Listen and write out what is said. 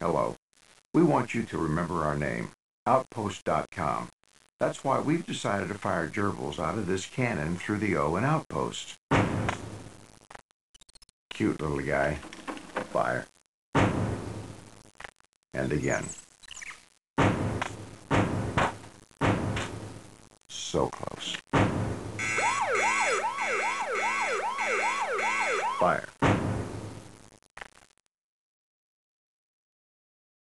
Hello. We want you to remember our name, Outpost.com. That's why we've decided to fire gerbils out of this cannon through the O in Outpost. Cute little guy. Fire. And again. So close. Fire.